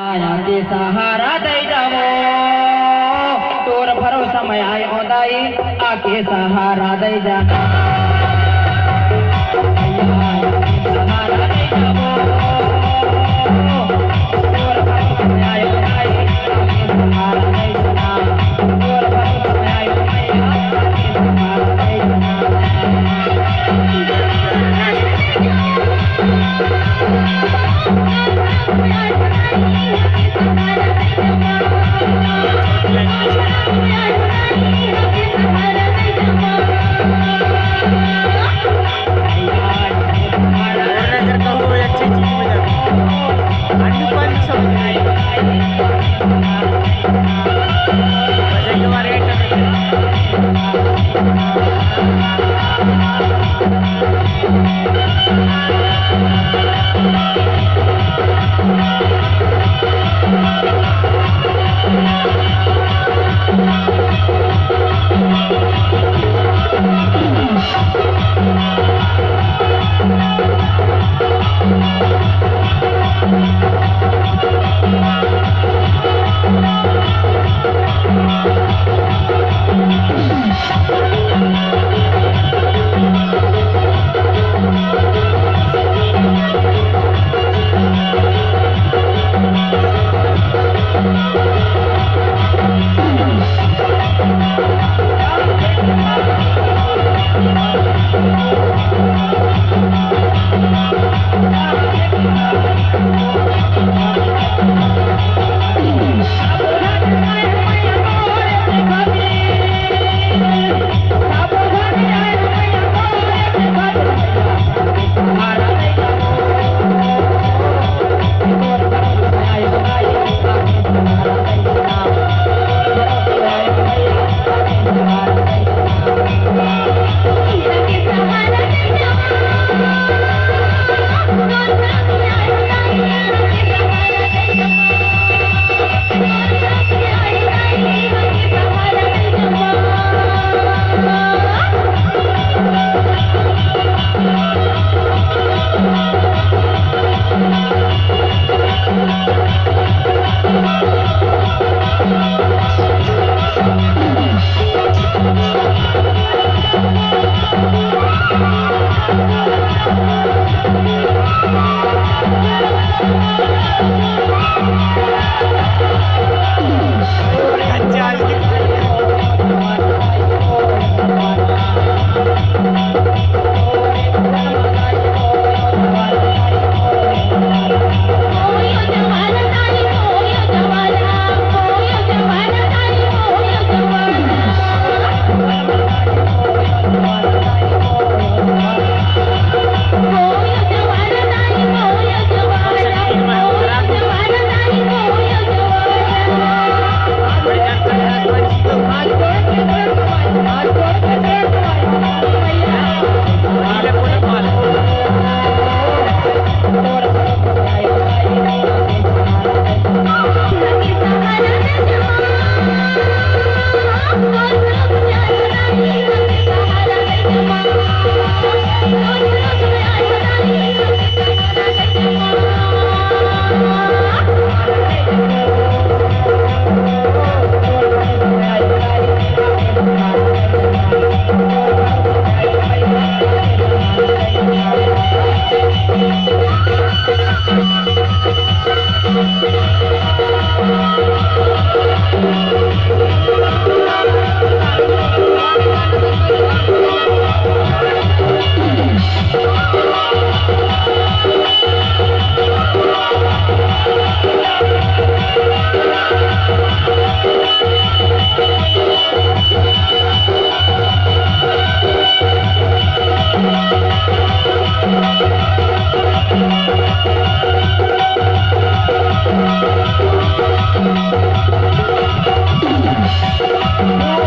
आयाते सहारा दई जावो तोर भरोसा मैं आई होदाई आके सहारा दई जावो Thank you.